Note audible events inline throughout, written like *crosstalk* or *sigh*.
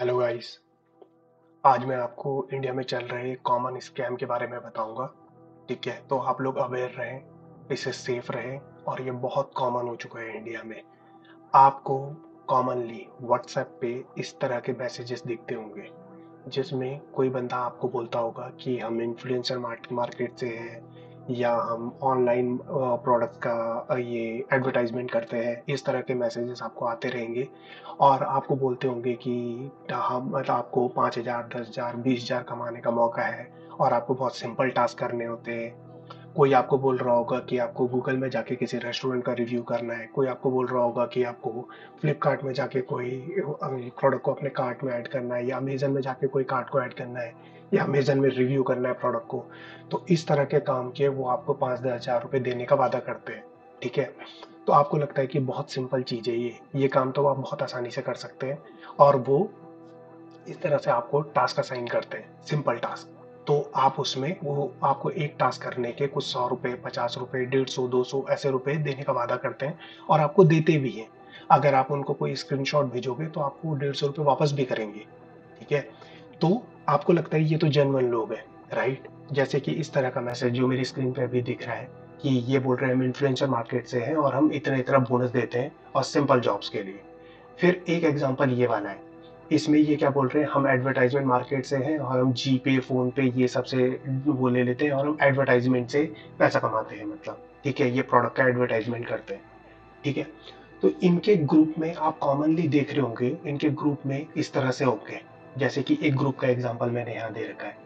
Hello guys आज मैं आपको इंडिया में चल रहे कॉमन स्कैम के बारे में बताऊँगा, ठीक है? तो आप लोग अवेयर रहें इससे सेफ़ रहें और ये बहुत कॉमन हो चुका है इंडिया में। आपको कॉमनली व्हाट्सएप पे इस तरह के मैसेजेस दिखते होंगे, जिसमें कोई बंदा आपको बोलता होगा कि हम इन्फ्लुएंसर मार्केट से हैं या हम ऑनलाइन प्रोडक्ट का ये एडवर्टाइजमेंट करते हैं, इस तरह के मैसेजेस आपको आते रहेंगे। और आपको बोलते होंगे कि हम मतलब आपको पाँच हज़ार, दस हज़ार, बीस हज़ार कमाने का मौका है और आपको बहुत सिंपल टास्क करने होते हैं। कोई आपको बोल रहा होगा कि आपको गूगल में जाके किसी रेस्टोरेंट का रिव्यू करना है, कोई आपको बोल रहा होगा कि आपको फ्लिपकार्ट में जाके कोई प्रोडक्ट को अपने कार्ट में ऐड करना है या अमेजन में जाके कोई कार्ट को ऐड करना है या अमेजन में रिव्यू करना है प्रोडक्ट को तो इस तरह के काम के वो आपको पाँच दस हज़ार रुपये देने का वादा करते हैं, ठीक है? तो आपको लगता है कि बहुत सिंपल चीज़ है ये ये काम तो आप बहुत आसानी से कर सकते हैं और वो इस तरह से आपको टास्क असाइन करते हैं सिंपल टास्क तो आप उसमें वो आपको एक टास्क करने के कुछ सौ रुपये पचास रुपये डेढ़ सौ, दो सौ ऐसे रुपये देने का वादा करते हैं और आपको देते भी हैं। अगर आप उनको कोई स्क्रीनशॉट भेजोगे तो आपको डेढ़ सौ रुपये वापस भी करेंगे, ठीक है? तो आपको लगता है ये तो जेनवन लोग हैं राइट जैसे कि इस तरह का मैसेज जो मेरी स्क्रीन पे अभी दिख रहा है कि ये बोल रहे हैं हम इन्फ्लुएंसर मार्केट से हैं और हम इतना इतना बोनस देते हैं और सिंपल जॉब्स के लिए। फिर एक एग्ज़ाम्पल ये वाला है इसमें ये क्या बोल रहे हैं? हम एडवर्टाइजमेंट मार्केट से हैं और हम जी पे फ़ोन पे ये सबसे वो ले लेते हैं और हम एडवर्टाइजमेंट से पैसा कमाते हैं मतलब। ठीक है? ये प्रोडक्ट का एडवर्टाइजमेंट करते हैं। ठीक है? तो इनके ग्रुप में आप कॉमनली देख रहे होंगे, इनके ग्रुप में इस तरह से होंगे जैसे कि एक ग्रुप का एग्ज़ाम्पल मैंने यहाँ दे रखा है।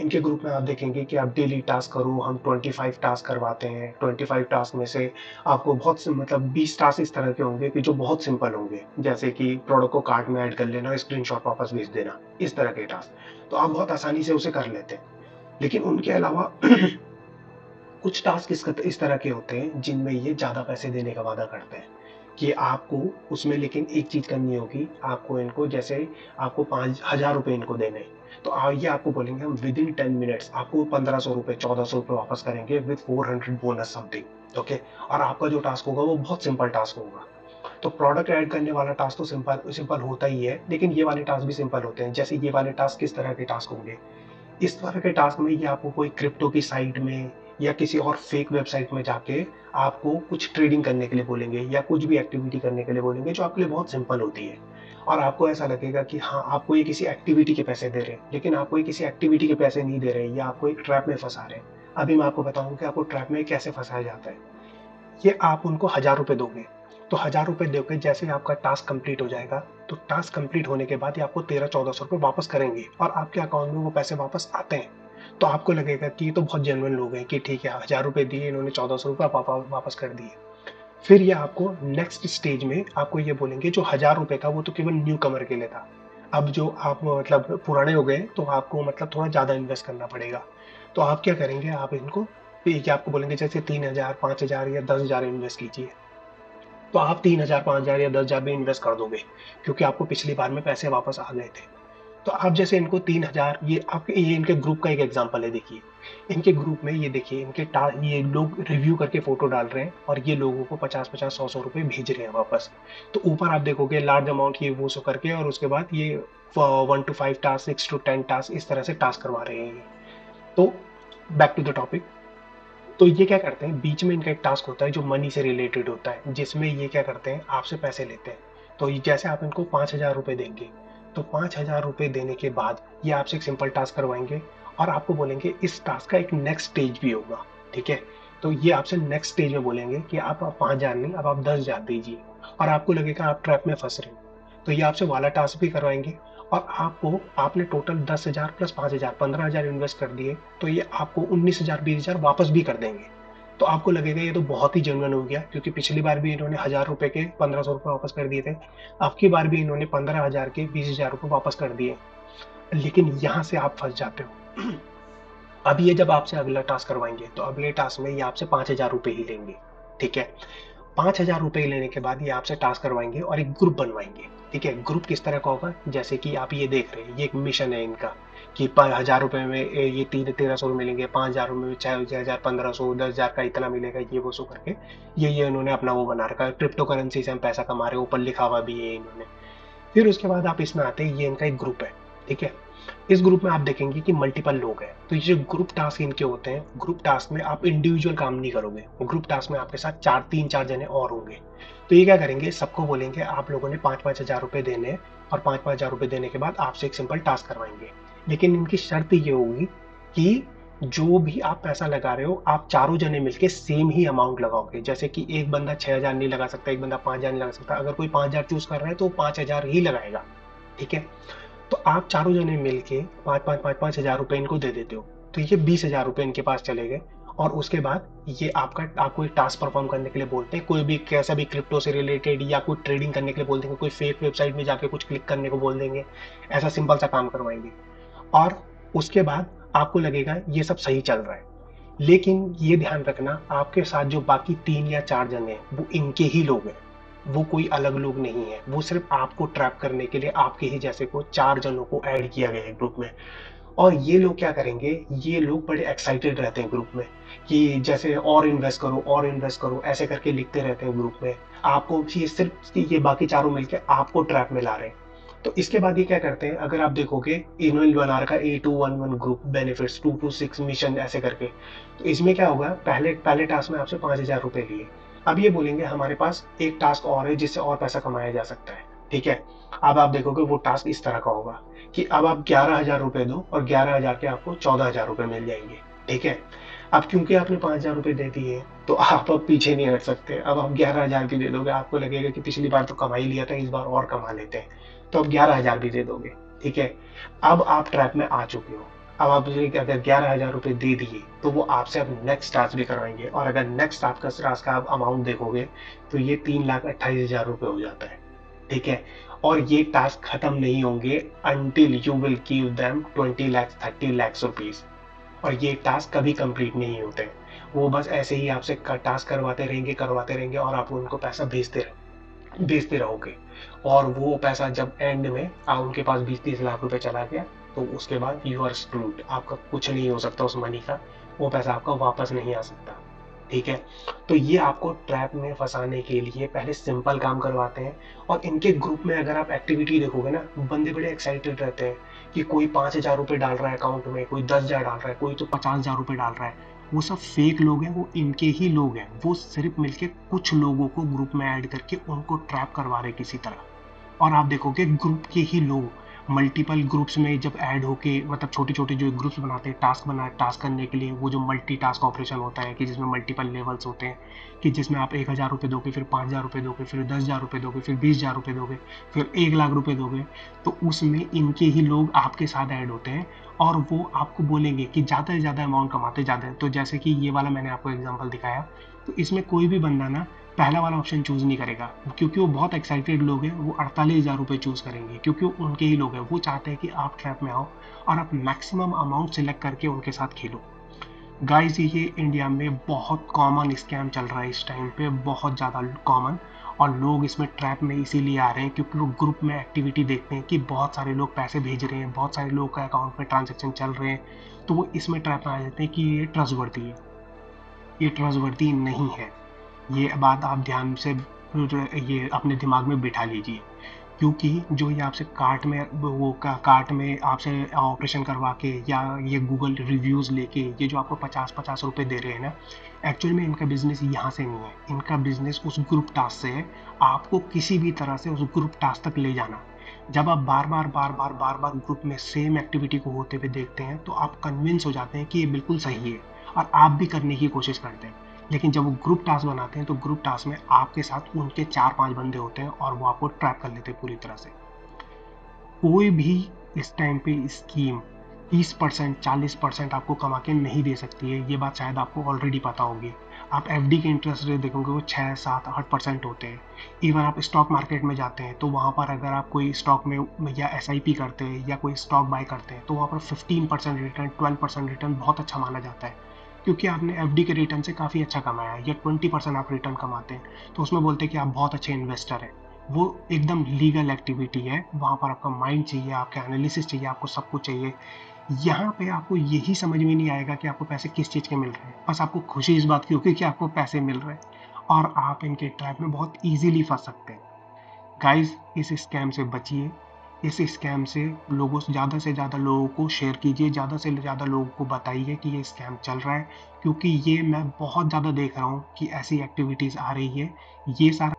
इनके ग्रुप में आप देखेंगे कि आप डेली टास्क करो, हम 25 टास्क करवाते हैं। 25 टास्क में से आपको बहुत मतलब 20 टास्क इस तरह के होंगे कि जो बहुत सिंपल होंगे। जैसे कि प्रोडक्ट को कार्ड में ऐड कर लेना स्क्रीनशॉट वापस भेज देना, इस तरह के टास्क तो आप बहुत आसानी से उसे कर लेते हैं। लेकिन उनके अलावा *clears throat* कुछ टास्क इस तरह के होते हैं जिनमें ये ज़्यादा पैसे देने का वादा करते हैं। कि आपको उसमें लेकिन एक चीज़ करनी होगी, आपको इनको जैसे आपको पाँच हज़ार रुपये इनको देने तो ये आपको बोलेंगे हम विद इन टेन मिनट्स आपको पंद्रह सौ रुपये, चौदह सौ रुपये वापस करेंगे with four hundred bonus something okay और आपका जो टास्क होगा वो बहुत सिंपल टास्क होगा। तो प्रोडक्ट ऐड करने वाला टास्क तो सिंपल सिंपल होता ही है, लेकिन ये वाले टास्क भी सिंपल होते हैं। जैसे ये वाले टास्क किस तरह के टास्क होंगे? इस तरह के टास्क में ये आपको कोई क्रिप्टो की साइट में या किसी और फेक वेबसाइट में जाके आपको कुछ ट्रेडिंग करने के लिए बोलेंगे या कुछ भी एक्टिविटी करने के लिए बोलेंगे जो आपके लिए बहुत सिंपल होती है। और आपको ऐसा लगेगा कि हाँ आपको ये किसी एक्टिविटी के पैसे दे रहे हैं, लेकिन आपको ये किसी एक्टिविटी के पैसे नहीं दे रहे या आपको एक ट्रैप में फंसा रहे हैं। अभी मैं आपको बताऊँ कि आपको ट्रैप में कैसे फंसाया जाता है। ये आप उनको हज़ार रुपये दोगे तो हज़ार रुपये दोगे जैसे ही आपका टास्क कंप्लीट हो जाएगा तो टास्क कंप्लीट होने के बाद ये आपको तेरह चौदह सौ रुपये वापस करेंगे और आपके अकाउंट में वो पैसे वापस आते हैं। तो आपको लगेगा कि ये तो बहुत जेनवन लोग हैं कि ठीक है, हज़ार रुपये दिए, इन्होंने चौदह सौ रुपये पापा वापस कर दिए। फिर ये आपको नेक्स्ट स्टेज में आपको ये बोलेंगे जो हज़ार रुपये था, वो तो केवल न्यू कमर के लिए था। अब जो आप मतलब पुराने हो गए तो आपको मतलब थोड़ा ज़्यादा इन्वेस्ट करना पड़ेगा। तो आप क्या करेंगे, आप इनको, ये आपको बोलेंगे, जैसे तीन हज़ार, पाँच हज़ार या दस हज़ार इन्वेस्ट कीजिए। तो आप तीन हज़ार, पाँच हज़ार या दस हज़ार भी इन्वेस्ट कर दोगे, क्योंकि आपको पिछली बार में पैसे वापस आ गए थे। तो आप जैसे इनको तीन हज़ार, ये आपके ये इनके ग्रुप का एक एग्जांपल है, देखिए। इनके ग्रुप में ये देखिए, इनके ये लोग रिव्यू करके फ़ोटो डाल रहे हैं और ये लोगों को पचास पचास, सौ सौ रुपये भेज रहे हैं वापस। तो ऊपर आप देखोगे लार्ज अमाउंट ये वो सो करके और उसके बाद ये one two five task six two ten task इस तरह से टास्क करवा रहे हैं तो बैक टू द टॉपिक तो ये क्या करते हैं? बीच में इनका एक टास्क होता है जो मनी से रिलेटेड होता है, जिसमें ये क्या करते हैं? आपसे पैसे लेते हैं। तो जैसे आप इनको पाँच हज़ार रुपये देंगे तो पाँच हज़ार रुपये देने के बाद ये आपसे एक सिंपल टास्क करवाएँगे और आपको बोलेंगे, इस टास्क का एक नेक्स्ट स्टेज भी होगा, ठीक है? तो ये आपसे नेक्स्ट स्टेज में बोलेंगे कि आप पाँच हज़ार नहीं, अब आप दस हज़ार दीजिए और आपको लगेगा आप ट्रैप में फंस रहे हो। तो ये आपसे वाला टास्क भी करवाएँगे और आपको, आपने टोटल दस हज़ार प्लस पाँच हज़ार, पंद्रह हज़ार इन्वेस्ट कर दिए तो ये आपको उन्नीस हज़ार, बीस हज़ार वापस भी कर देंगे। तो आपको लगेगा ये तो बहुत ही जनवन हो गया, क्योंकि पिछली बार भी इन्होंने हज़ार रुपए के पंद्रह सौ रुपए वापस कर दिए थे। अब की बार भी इन्होंने पंद्रह हज़ार के बीस हज़ार रुपये वापस कर दिए। लेकिन यहाँ से आप फंस जाते हो। अब ये जब आपसे अगला टास्क करवाएँगे तो अगले टास्क में ये आपसे पाँच हज़ार रुपए ही लेंगे, ठीक है? पाँच हज़ार रुपये लेने के बाद ये आपसे टास्क करवाएँगे और एक ग्रुप बनवाएँगे। ठीक है? ग्रुप किस तरह का होगा? जैसे कि आप ये देख रहे हैं, ये एक मिशन है इनका कि हज़ार रुपए में ये तीन, तेरह सौ मिलेंगे, पाँच हज़ार में छः हज़ार, पंद्रह सौ, दस हज़ार का इतना मिलेगा, ये वो सो करके ये ये इन्होंने अपना वो बना रखा है। क्रिप्टो करेंसी से हम पैसा कमा रहे हैं, ऊपर लिखा हुआ भी है इन्होंने। फिर उसके बाद आप इसमें आते हैं, ये इनका एक ग्रुप है। ठीक है? इस ग्रुप में आप देखेंगे कि मल्टीपल लोग हैं। तो ये जो ग्रुप टास्क इनके होते हैं ग्रुप टास्क में आप इंडिविजुअल काम नहीं करोगे। ग्रुप टास्क में आपके साथ चार, तीन, चार जने और होंगे। तो ये क्या करेंगे, सबको बोलेंगे, आप लोगों ने पाँच पाँच हज़ार रुपये देने और पाँच पाँच हज़ार रुपये देने के बाद आपसे एक सिंपल टास्क करवाएँगे। लेकिन इनकी शर्त ये होगी कि जो भी आप पैसा लगा रहे हो, आप चारों जने मिलके सेम ही अमाउंट लगाओगे। जैसे कि एक बंदा छः हज़ार नहीं लगा सकता, एक बंदा पाँच हज़ार नहीं लगा सकता। अगर कोई पाँच हज़ार चूज़ कर रहा है तो पाँच हज़ार ही लगाएगा। ठीक है? तो आप चारों जने मिल के पाँच पाँच पाँच पाँच हज़ार रुपये इनको दे देते हो। तो ये बीस हज़ार रुपये इनके पास चले गए। और उसके बाद ये आपका, आपको एक टास्क परफॉर्म करने के लिए बोलते हैं। कोई भी, कैसा भी क्रिप्टो से रिलेटेड या कोई ट्रेडिंग करने के लिए बोल देंगे। कोई फेक वेबसाइट में जाके कुछ क्लिक करने को बोल देंगे। ऐसा सिंपल सा काम करवाएँगे। और उसके बाद आपको लगेगा ये सब सही चल रहा है। लेकिन ये ध्यान रखना, आपके साथ जो बाकी तीन या चार जन हैं, वो इनके ही लोग हैं। वो कोई अलग लोग नहीं है। वो सिर्फ़ आपको ट्रैप करने के लिए आपके ही जैसे को चार जनों को ऐड किया गया है ग्रुप में। और ये लोग क्या करेंगे? ये लोग बड़े एक्साइटेड रहते हैं ग्रुप में कि जैसे और इन्वेस्ट करो, और इन्वेस्ट करो, ऐसे करके लिखते रहते हैं ग्रुप में। आपको ये सिर्फ़ ये बाकी चारों मिलकर आपको ट्रैप में ला रहे हैं। तो इसके बाद ये क्या करते हैं? अगर आप देखोगे इनोल बना रखा A two one one group benefits two two six mission ऐसे करके। तो इसमें क्या होगा? पहले पहले टास्क में आपसे पाँच हज़ार रुपये लिए। अब ये बोलेंगे हमारे पास एक टास्क और है जिससे और पैसा कमाया जा सकता है, ठीक है? अब आप देखोगे वो टास्क इस तरह का होगा कि अब आप ग्यारह हज़ार रुपए दो और ग्यारह हज़ार के आपको चौदह हज़ार रुपए मिल जाएँगे, ठीक है? अब क्योंकि आपने पाँच हज़ार रुपए दे दिए तो आप अब पीछे नहीं हट सकते। अब आप ग्यारह हज़ार भी दे दोगे, आपको लगेगा कि पिछली बार तो कमा ही लिया था, इस बार और कमा लेते हैं। तो अब ग्यारह हज़ार भी दे दोगे, ठीक है? अब आप ट्रैप में आ चुके हो। अब आप अगर ग्यारह हज़ार रुपए दे दिए तो वो आपसे अब नेक्स्ट टास्क भी करवाएँगे। और अगर नेक्स्ट आपका टास्क का आप अमाउंट देखोगे तो ये तीन लाख अट्ठाईस हज़ार रुपए हो जाता है। ठीक है? और ये टास्क खत्म नहीं होंगे until you will give them twenty lakhs thirty lakhs rupees और ये टास्क कभी कंप्लीट नहीं होते। वो बस ऐसे ही आपसे टास्क करवाते रहेंगे करवाते रहेंगे और आप उनको पैसा भेजते रहे भेजते रहोगे। और वो पैसा जब एंड में आ, उनके पास बीस तीस लाख रुपए चला गया तो उसके बाद यू आर स्क्रूड आपका कुछ नहीं हो सकता उस मनी का. वो पैसा आपका वापस नहीं आ सकता. ठीक है? तो ये आपको ट्रैप में फंसाने के लिए पहले सिंपल काम करवाते हैं और इनके ग्रुप में अगर आप एक्टिविटी देखोगे ना, बंदे बड़े एक्साइटेड रहते हैं कि कोई पाँच हज़ार रुपये डाल रहा है अकाउंट में, कोई दस हज़ार डाल रहा है, कोई तो पचास हज़ार रुपये डाल रहा है. वो सब फेक लोग हैं, वो इनके ही लोग हैं. वो सिर्फ़ मिलके कुछ लोगों को ग्रुप में ऐड करके उनको ट्रैप करवा रहे किसी तरह. और आप देखोगे ग्रुप के ही लोग मल्टीपल ग्रुप्स में जब ऐड होके मतलब छोटे छोटे जो ग्रुप्स बनाते हैं टास्क बना टास्क करने के लिए, वो जो मल्टी टास्क ऑपरेशन होता है, कि जिसमें मल्टीपल लेवल्स होते हैं, कि जिसमें आप एक हज़ार रुपये दोगे, फिर पाँच हज़ार रुपये दोगे, फिर दस हज़ार रुपये दोगे, फिर बीस हज़ार रुपये दोगे, फिर एक लाख रुपये दोगे तो उसमें इनके ही लोग आपके साथ ऐड होते हैं, और वो आपको बोलेंगे कि ज़्यादा से ज़्यादा अमाउंट कमाते ज़्यादा तो जैसे कि ये वाला मैंने आपको एग्ज़ाम्पल दिखाया तो इसमें कोई भी बंदा ना पहला वाला ऑप्शन चूज़ नहीं करेगा। क्योंकि वो बहुत एक्साइटेड लोग हैं, वो अड़तालीस हज़ार रुपये चूज़ करेंगे। क्योंकि उनके ही लोग हैं, वो चाहते हैं कि आप ट्रैप में आओ और आप मैक्सिमम अमाउंट सिलेक्ट करके उनके साथ खेलो। गाइस ये इंडिया में बहुत कॉमन स्कैम चल रहा है इस टाइम पे, बहुत ज़्यादा कॉमन और लोग इसमें ट्रैप में इसीलिए आ रहे हैं क्योंकि वो ग्रुप में एक्टिविटी देखते हैं कि बहुत सारे लोग पैसे भेज रहे हैं, बहुत सारे लोग का अकाउंट में ट्रांजेक्शन चल रहे हैं। तो वो इसमें ट्रैप में आ जाते हैं कि ये ट्रस्टवर्दी है। ये ट्रस्टवर्दी नहीं है। ये बात आप ध्यान से, ये अपने दिमाग में बिठा लीजिए। क्योंकि जो ये आपसे कार्ट में, वो का कार्ट में आपसे ऑपरेशन करवा के या ये गूगल रिव्यूज़ लेके, ये जो आपको पचास पचास रुपये दे रहे हैं ना एक्चुअल में इनका बिज़नेस यहाँ से नहीं है। इनका बिज़नेस उस ग्रुप टास्क से है। आपको किसी भी तरह से उस ग्रुप टास्क तक ले जाना। जब आप बार बार बार बार बार बार ग्रुप में सेम एक्टिविटी को होते हुए देखते हैं तो आप कन्विंस हो जाते हैं कि ये बिल्कुल सही है और आप भी करने की कोशिश करते हैं। लेकिन जब वो ग्रुप टास्क बनाते हैं तो ग्रुप टास्क में आपके साथ उनके चार पाँच बंदे होते हैं और वो आपको ट्रैप कर लेते हैं पूरी तरह से। कोई भी इस टाइम पे स्कीम तीस परसेंट, चालीस परसेंट आपको कमा के नहीं दे सकती है, ये बात शायद आपको ऑलरेडी पता होगी। आप एफडी के इंटरेस्ट रेट देखोगे, वो छः सात, आठ परसेंट होते हैं। इवन आप स्टॉक मार्केट में जाते हैं तो वहाँ पर अगर आप कोई स्टॉक में या एस करते हैं, या कोई स्टॉक बाय करते हैं तो वहाँ पर fifteen percent return twelve percent return बहुत अच्छा माना जाता है। क्योंकि आपने एफडी के रिटर्न से काफ़ी अच्छा कमाया है, या ट्वेंटी परसेंट आप रिटर्न कमाते हैं तो उसमें बोलते हैं कि आप बहुत अच्छे इन्वेस्टर हैं। वो एकदम लीगल एक्टिविटी है, वहाँ पर आपका माइंड चाहिए, आपका एनालिसिस चाहिए, आपको सब कुछ चाहिए। यहाँ पे आपको यही समझ में नहीं आएगा कि आपको पैसे किस चीज़ के मिल रहे हैं। बस आपको खुशी इस बात की होगी कि आपको पैसे मिल रहे हैं, और आप इनके ट्रैप में बहुत ईजीली फंस सकते हैं। गाइस इस स्कैम से बचिए इस स्कैम से लोगों से, ज़्यादा से ज़्यादा लोगों को शेयर कीजिए, ज़्यादा से ज़्यादा लोगों को बताइए कि ये स्कैम चल रहा है, क्योंकि ये मैं बहुत ज़्यादा देख रहा हूँ कि ऐसी एक्टिविटीज़ आ रही है। ये सारा